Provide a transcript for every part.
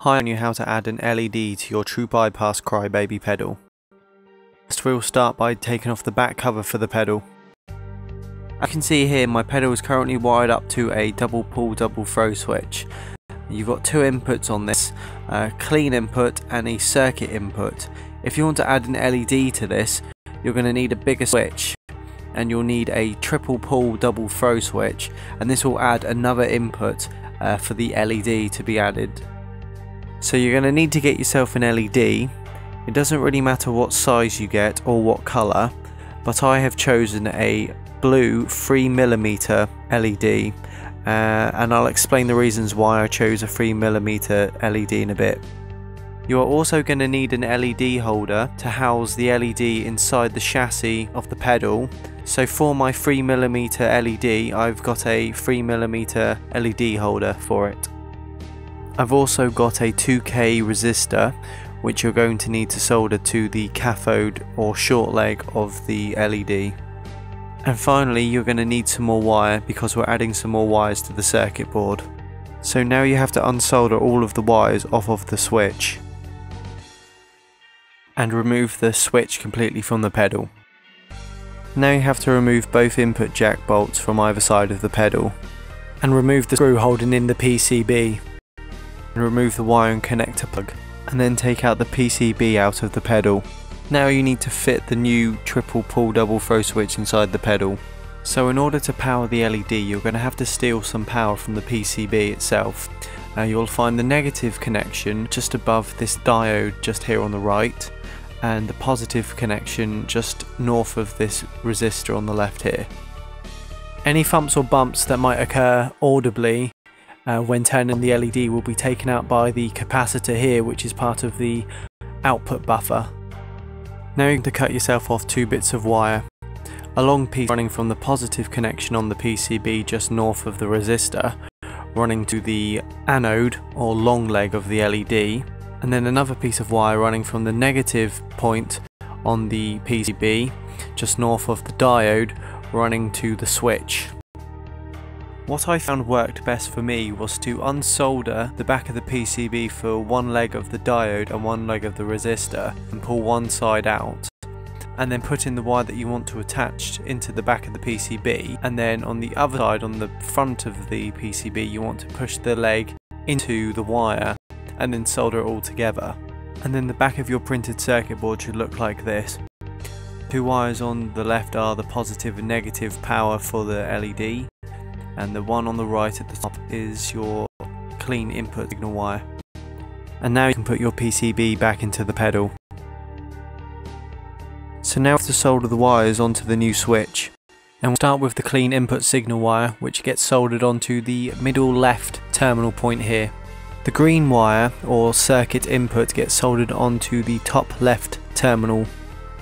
Hi on you how to add an LED to your True Bypass Crybaby pedal. First we'll start by taking off the back cover for the pedal. You can see here my pedal is currently wired up to a double pole double throw switch. You've got two inputs on this, a clean input and a circuit input. If you want to add an LED to this you're going to need a bigger switch and you'll need a triple pole double throw switch and this will add another input uh, for the LED to be added. So you're going to need to get yourself an LED. It doesn't really matter what size you get or what colour, but I have chosen a blue 3mm LED uh, and I'll explain the reasons why I chose a 3mm LED in a bit. You are also going to need an LED holder to house the LED inside the chassis of the pedal. So for my 3mm LED I've got a 3mm LED holder for it. I've also got a 2K resistor which you're going to need to solder to the cathode or short leg of the LED. And finally you're going to need some more wire because we're adding some more wires to the circuit board. So now you have to unsolder all of the wires off of the switch and remove the switch completely from the pedal. Now you have to remove both input jack bolts from either side of the pedal and remove the screw holding in the PCB and remove the wire and connector plug and then take out the PCB out of the pedal. Now you need to fit the new triple pole double throw switch inside the pedal. So in order to power the LED you're going to have to steal some power from the PCB itself. Now you'll find the negative connection just above this diode just here on the right and the positive connection just north of this resistor on the left here. Any thumps or bumps that might occur audibly uh, when turning the LED will be taken out by the capacitor here which is part of the output buffer. Now you to cut yourself off two bits of wire. A long piece running from the positive connection on the PCB just north of the resistor running to the anode or long leg of the LED and then another piece of wire running from the negative point on the PCB just north of the diode running to the switch. What I found worked best for me was to unsolder the back of the PCB for one leg of the diode and one leg of the resistor and pull one side out and then put in the wire that you want to attach into the back of the PCB and then on the other side on the front of the PCB you want to push the leg into the wire and then solder it all together. And then the back of your printed circuit board should look like this. Two wires on the left are the positive and negative power for the LED and the one on the right at the top is your clean input signal wire. And now you can put your PCB back into the pedal. So now to solder the wires onto the new switch. And we'll start with the clean input signal wire which gets soldered onto the middle left terminal point here. The green wire or circuit input gets soldered onto the top left terminal.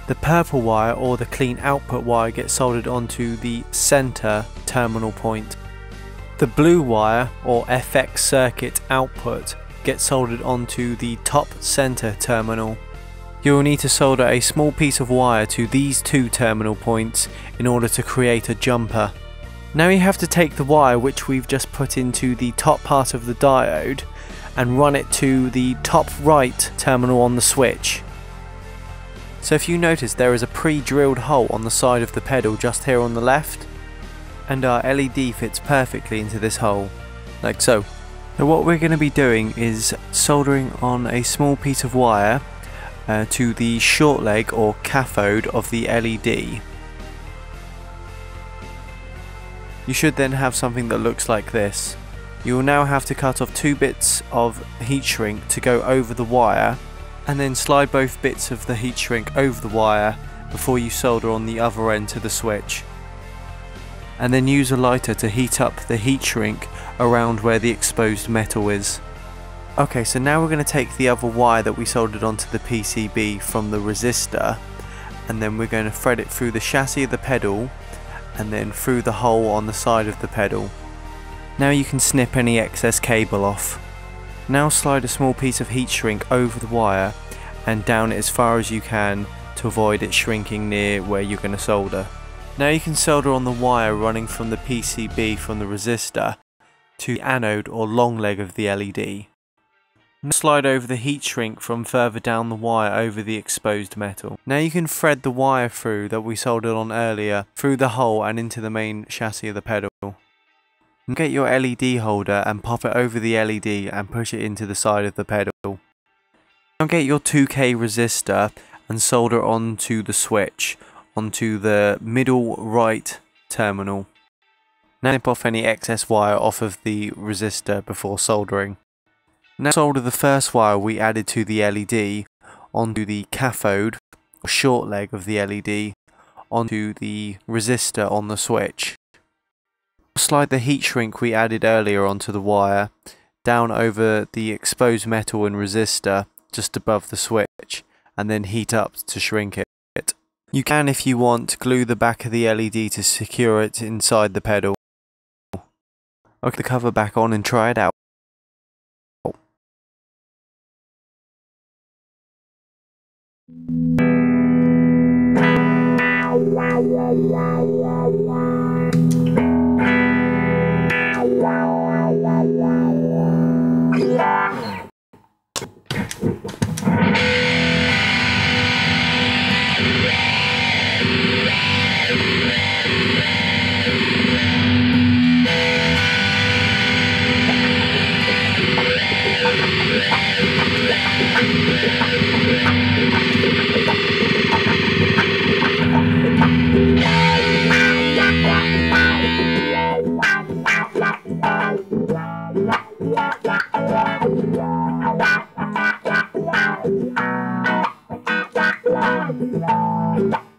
The purple wire or the clean output wire gets soldered onto the center terminal point. The blue wire or FX circuit output gets soldered onto the top center terminal. You will need to solder a small piece of wire to these two terminal points in order to create a jumper. Now you have to take the wire which we've just put into the top part of the diode and run it to the top right terminal on the switch. So if you notice there is a pre-drilled hole on the side of the pedal just here on the left and our LED fits perfectly into this hole, like so. Now what we're going to be doing is soldering on a small piece of wire uh, to the short leg or cathode of the LED. You should then have something that looks like this. You will now have to cut off two bits of heat shrink to go over the wire and then slide both bits of the heat shrink over the wire before you solder on the other end to the switch. And then use a lighter to heat up the heat shrink around where the exposed metal is. Okay, so now we're going to take the other wire that we soldered onto the PCB from the resistor and then we're going to thread it through the chassis of the pedal and then through the hole on the side of the pedal. Now you can snip any excess cable off. Now slide a small piece of heat shrink over the wire and down it as far as you can to avoid it shrinking near where you're going to solder. Now you can solder on the wire running from the PCB from the resistor to the anode or long leg of the LED. Slide over the heat shrink from further down the wire over the exposed metal. Now you can thread the wire through that we soldered on earlier through the hole and into the main chassis of the pedal. Get your LED holder and pop it over the LED and push it into the side of the pedal. Now get your 2K resistor and solder onto the switch onto the middle right terminal. Now nip off any excess wire off of the resistor before soldering. Now solder the first wire we added to the LED onto the cathode, or short leg of the LED, onto the resistor on the switch. Slide the heat shrink we added earlier onto the wire, down over the exposed metal and resistor just above the switch, and then heat up to shrink it. You can, if you want, glue the back of the LED to secure it inside the pedal. Okay, the cover back on and try it out. Yeah.